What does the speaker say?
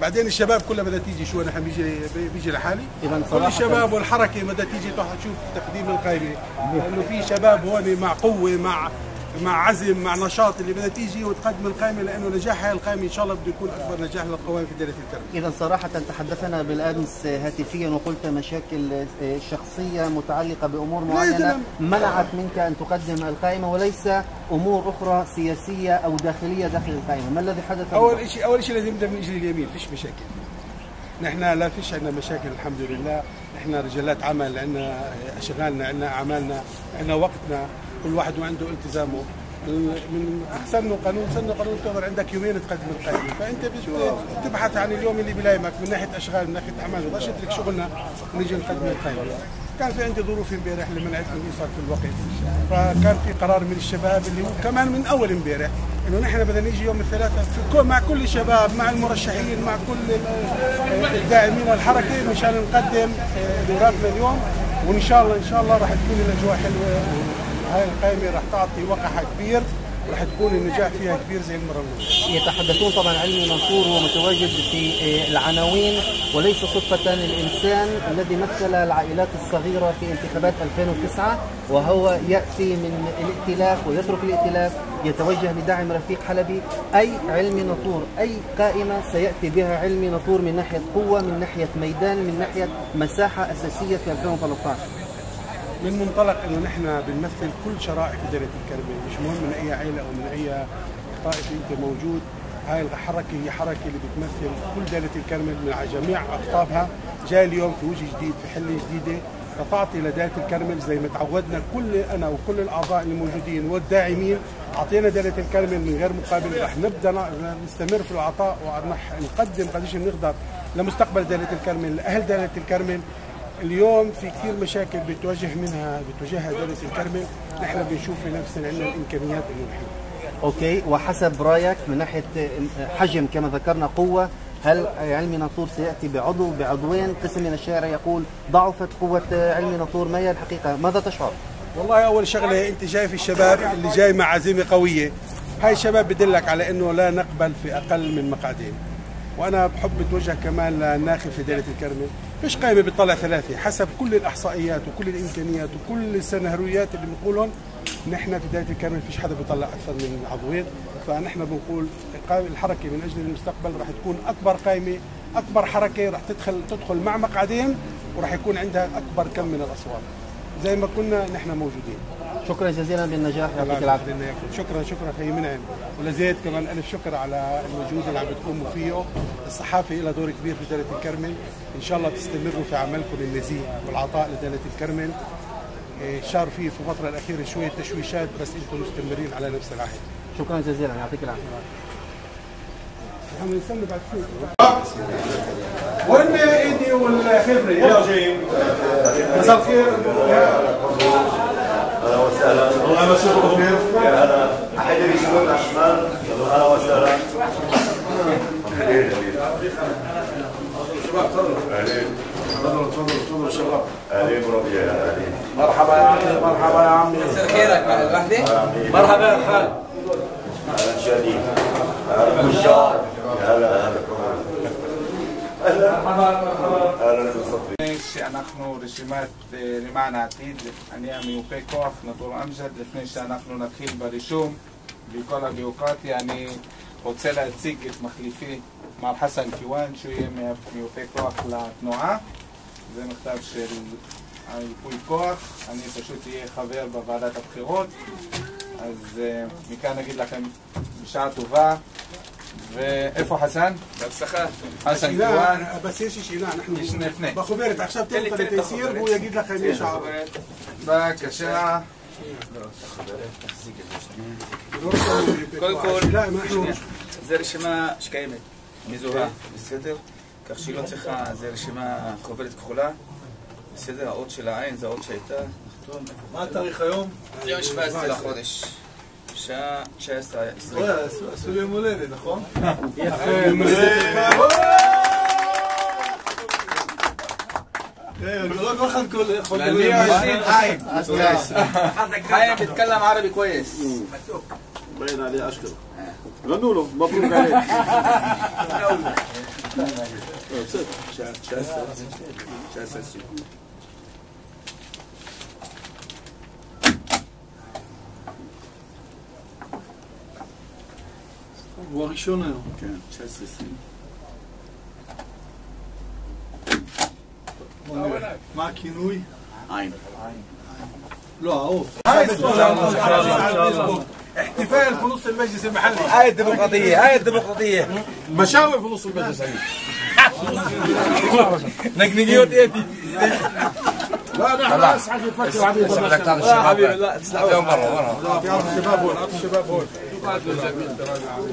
بعدين الشباب كلها بدها تيجي شو أنا بيجي بيجي لحالي؟ كل صراحة- الشباب والحركة بدها تيجي تروح تشوف تقديم القائمه لأنه في شباب هون مع قوة مع مع عزم مع نشاط اللي بدها تيجي وتقدم القائمة لأنه نجاح هاي القائمة إن شاء الله بده يكون أكبر نجاح للقوائم في دائره الكرم إذا صراحة تحدثنا بالأمس هاتفيا وقلت مشاكل لا يا معينة زلمة. منعت منك أن تقدم القائمة وليس أمور أخرى سياسية أو داخلية داخل القائمة. ما الذي حدث؟ أول شيء أول شيء لازم نبدأ من إجل اليمين فيش مشاكل. نحن لا فيش عندنا مشاكل الحمد لله. نحن رجالات عمل عندنا اشغالنا عندنا أعمالنا عندنا وقتنا. كل واحد وعنده التزامه. من أحسن قانون سن قانون تعتبر عندك يومين تقدم القائمه فأنت بت- بتبحث عن اليوم اللي بيلائمك من ناحية أشغال من ناحية أعمال ما نقدرش نترك شغلنا ونيجي نقدم القائمه كان في عندي ظروف امبارح اللي منعتني من الايصال في الوقت. فكان في قرار من الشباب اللي هو كمان من أول امبارح إنه نحن بدنا نيجي يوم الثلاثاء في كل مع كل الشباب مع المرشحين مع كل ال- الداعمين الحركه مشان نقدم آه، اوراقنا اليوم. وإن شاء الله إن شاء الله راح تكون الأجواء حلوة. وهاي القائمة راح تعطي وقع كبير وراح تكون النجاح فيها كبير زي المرة الأولى. يتحدثون طبعا علمي منصور هو متواجد في آه، العناوين وليس صدفة الإنسان الذي مثل العائلات الصغيرة في انتخابات 2009 وهو يأتي من الائتلاف ويترك الائتلاف يتوجه لدعم رفيق حلبي. أي علمي نطور أي قائمة سيأتي بها علمي نطور من ناحية قوة من ناحية ميدان من ناحية مساحة أساسية في 2013 من منطلق إنه نحن بنمثل كل شرائح في دائره الكرمه مش مهم من أي عائله أو من أي طائفة أنت موجود. هاي الحركة هي حركة اللي بتمثل كل دائره الكرمه من على جميع اقطابها جاي اليوم في وجه جديد في حلة جديدة. فتعطي لدائره الكرمل زي ما تعودنا كل أنا وكل الأعضاء اللي موجودين والداعمين أعطينا دائره الكرمل من غير مقابل. رح نبدأ ن- نستمر في العطاء ورح نقدم قديش بنقدر لمستقبل دائره الكرمل لأهل دائره الكرمل اليوم في كثير مشاكل بتواجه منها بتواجهها دولة الكرمل نحن بنشوف في نفسنا عندنا الإمكانيات إنه أوكي وحسب رأيك من ناحية حجم كما ذكرنا قوة هل علمي ناطور سيأتي بعضو بعضوين؟ قسم من الشارع يقول ضعفت قوة علمي ناطور ما هي الحقيقة. ماذا تشعر؟ والله أول شغلة أنت شايف الشباب اللي جاي مع عزيمة قوية. هاي الشباب بدلك على إنه لا نقبل في أقل من مقعدين. وأنا بحب أتوجه كمان للناخب في دائره الكرمل فيش قائمه بتطلع ثلاثة حسب كل الإحصائيات وكل الإمكانيات وكل السيناريوهات اللي بنقولهم نحن في دائره الكرمل فيش حدا بيطلع أكثر من عضوين فنحن بنقول الحركة من أجل المستقبل رح تكون أكبر قائمه أكبر حركة رح تدخل تدخل مع مقعدين ورح يكون عندها أكبر كم من الأصوات. زي ما كنا نحن موجودين. شكرا جزيلا بالنجاح يعطيك العافية. شكرا شكرا خي منعم ولزيد كمان ألف شكر على المجهود اللي عم بتقوموا فيه. الصحافة لها دور كبير في دائره الكرمل. إن شاء الله تستمروا في عملكم النزيه والعطاء لدائره الكرمل. إيه، صار فيه في الفترة الأخيرة شوية تشويشات بس أنتم مستمرين على نفس العهد. شكرا جزيلا يعطيك العافية. إحنا نستنى بعد شوي. وين ايدي والخبرة. يلا. جايين مساء الخير. أهلا وسهلا. والله ما اشوفكم يا هلا. أحد اللي يشوفون على الشمال أهلا وسهلا. اهلين شباب تفضلوا أهلين. تفضلوا تفضلوا تفضلوا شباب. أهلين بربيع أهلين. مرحبا يا عمي مرحبا يا عمي. خيرك لوحدي مرحبا يا خال. أهلا شادي أهلا بشار يا هلا هلا שאנחנו רשימת אה, למען העתיד, אני המיופה כוח, נטור אמג'ד, לפני שאנחנו נתחיל ברישום בכל הביוקרטיה, אני רוצה להציג את מחליפי מר חסן כיוואן, שהוא יהיה מיופה כוח לתנועה. זה מכתב של היפוי כוח, אני פשוט אהיה חבר בוועדת הבחירות, אז אה, מכאן נגיד לכם בשעה טובה. ואיפה חסן? בהצלחה. חסן כואן. בס יש שאלה, אנחנו... יש בחוברת, עכשיו תן לך את הסיר והוא יגיד לך אם יש הערות. בבקשה. קודם כל, זה רשימה שקיימת, מזוהה, בסדר? כך שהיא לא צריכה, זה רשימה חוברת כחולה, בסדר? האות של העין זה האות שהייתה, מה התאריך היום? יום 17 לחודש. שעה 19 אוי, עשו עשו לי יום הולדת, נכון? כן, לא כל אחד כל יכול לדבר. חיים, חיים, תתקלם ערבי كويس باين عليه اشكره غنوا له مبروك عليك הוא הראשון היום. כן, 19 20. בוא נראה. מה הכינוי? עין. לא, האור. احتفال في نص المجلس المحلي هاي الديمقراطية هاي الديمقراطية مشاوي في نص المجلس نقنقيوت ايتي لا نحن بس حاجه نفكر عبيد لا حبيبي لا تسلم برا برا الشباب هون الشباب هون القادم